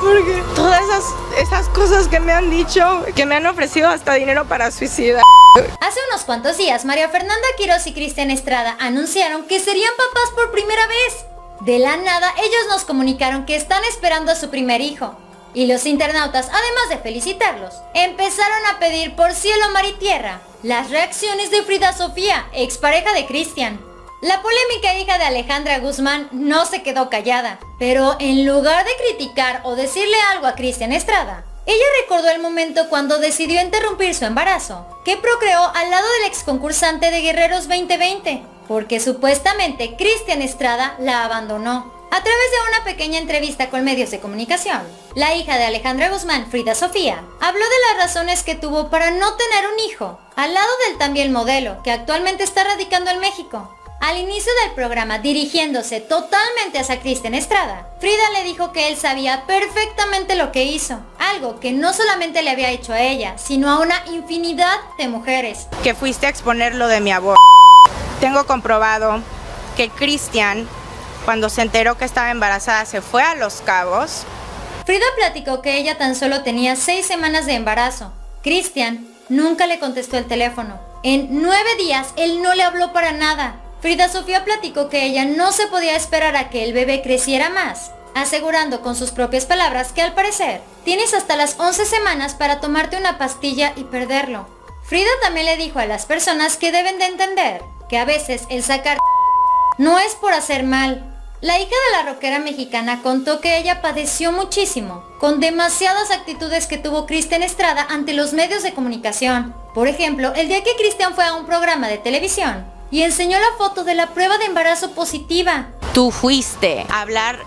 porque todas esas, esas cosas que me han dicho, que me han ofrecido hasta dinero para suicidar. Hace unos cuantos días, María Fernanda Quiroz y Cristian Estrada anunciaron que serían papás por primera vez. De la nada, ellos nos comunicaron que están esperando a su primer hijo. Y los internautas, además de felicitarlos, empezaron a pedir por cielo, mar y tierra las reacciones de Frida Sofía, expareja de Cristian. La polémica hija de Alejandra Guzmán no se quedó callada, pero en lugar de criticar o decirle algo a Cristian Estrada, ella recordó el momento cuando decidió interrumpir su embarazo, que procreó al lado del ex concursante de Guerreros 2020, porque supuestamente Cristian Estrada la abandonó. A través de una pequeña entrevista con medios de comunicación, la hija de Alejandra Guzmán, Frida Sofía, habló de las razones que tuvo para no tener un hijo, al lado del también modelo, que actualmente está radicando en México. Al inicio del programa, dirigiéndose totalmente hacia Cristian Estrada, Frida le dijo que él sabía perfectamente lo que hizo, algo que no solamente le había hecho a ella, sino a una infinidad de mujeres. Que fuiste a exponer lo de mi aborto. Tengo comprobado que Cristian cuando se enteró que estaba embarazada, se fue a Los Cabos. Frida platicó que ella tan solo tenía seis semanas de embarazo. Cristian nunca le contestó el teléfono. En nueve días él no le habló para nada. Frida Sofía platicó que ella no se podía esperar a que el bebé creciera más, asegurando con sus propias palabras que al parecer tienes hasta las 11 semanas para tomarte una pastilla y perderlo. Frida también le dijo a las personas que deben de entender que a veces el sacar no es por hacer mal, la hija de la rockera mexicana contó que ella padeció muchísimo, con demasiadas actitudes que tuvo Cristian Estrada ante los medios de comunicación. Por ejemplo, el día que Cristian fue a un programa de televisión y enseñó la foto de la prueba de embarazo positiva. Tú fuiste a hablar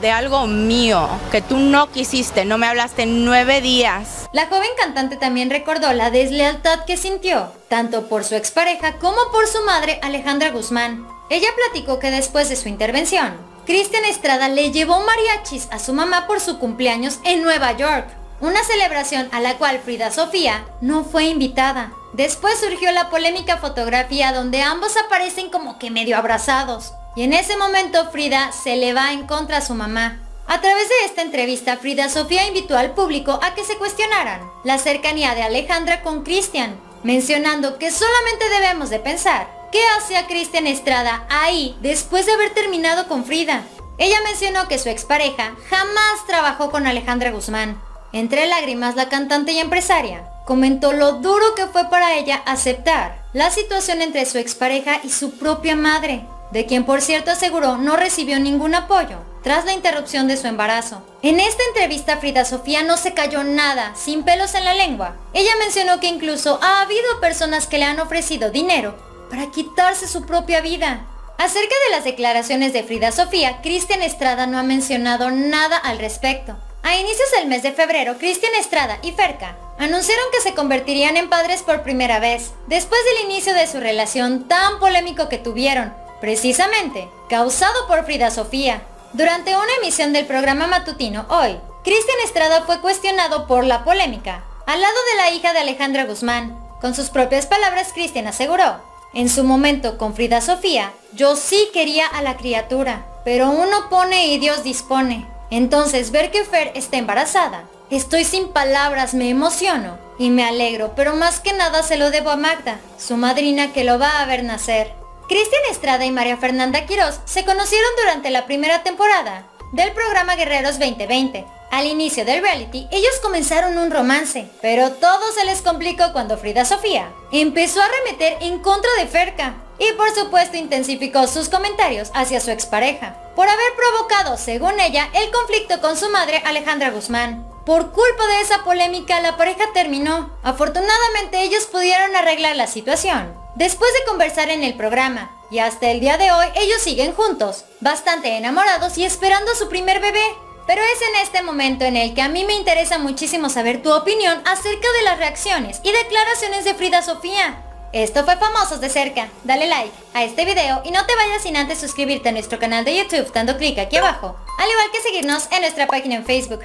de algo mío, que tú no quisiste, no me hablaste en nueve días. La joven cantante también recordó la deslealtad que sintió, tanto por su expareja como por su madre Alejandra Guzmán. Ella platicó que después de su intervención, Cristian Estrada le llevó mariachis a su mamá por su cumpleaños en Nueva York, una celebración a la cual Frida Sofía no fue invitada. Después surgió la polémica fotografía donde ambos aparecen como que medio abrazados. Y en ese momento Frida se le va en contra a su mamá. A través de esta entrevista, Frida Sofía invitó al público a que se cuestionaran la cercanía de Alejandra con Cristian, mencionando que solamente debemos de pensar ¿Qué hacía Cristian Estrada ahí después de haber terminado con Frida? Ella mencionó que su expareja jamás trabajó con Alejandra Guzmán. Entre lágrimas, la cantante y empresaria comentó lo duro que fue para ella aceptar la situación entre su expareja y su propia madre, de quien por cierto aseguró no recibió ningún apoyo tras la interrupción de su embarazo. En esta entrevista Frida Sofía no se cayó nada, sin pelos en la lengua. Ella mencionó que incluso ha habido personas que le han ofrecido dinero para quitarse su propia vida. Acerca de las declaraciones de Frida Sofía, Cristian Estrada no ha mencionado nada al respecto. A inicios del mes de febrero, Cristian Estrada y Ferca anunciaron que se convertirían en padres por primera vez, después del inicio de su relación tan polémico que tuvieron, precisamente causado por Frida Sofía. Durante una emisión del programa matutino Hoy, Cristian Estrada fue cuestionado por la polémica, al lado de la hija de Alejandra Guzmán. Con sus propias palabras, Cristian aseguró en su momento con Frida Sofía, yo sí quería a la criatura, pero uno pone y Dios dispone. Entonces ver que Fer está embarazada, estoy sin palabras, me emociono y me alegro, pero más que nada se lo debo a Magda, su madrina que lo va a ver nacer. Cristian Estrada y María Fernanda Quiroz se conocieron durante la primera temporada del programa Guerreros 2020 al inicio del reality, ellos comenzaron un romance, pero todo se les complicó cuando Frida Sofía empezó a remeter en contra de Ferca y por supuesto intensificó sus comentarios hacia su expareja, por haber provocado, según ella, el conflicto con su madre Alejandra Guzmán. Por culpa de esa polémica, la pareja terminó. Afortunadamente ellos pudieron arreglar la situación. Después de conversar en el programa, y hasta el día de hoy ellos siguen juntos, bastante enamorados y esperando su primer bebé. Pero es en este momento en el que a mí me interesa muchísimo saber tu opinión acerca de las reacciones y declaraciones de Frida Sofía. Esto fue Famosos de Cerca. Dale like a este video y no te vayas sin antes suscribirte a nuestro canal de YouTube dando clic aquí abajo, al igual que seguirnos en nuestra página en Facebook.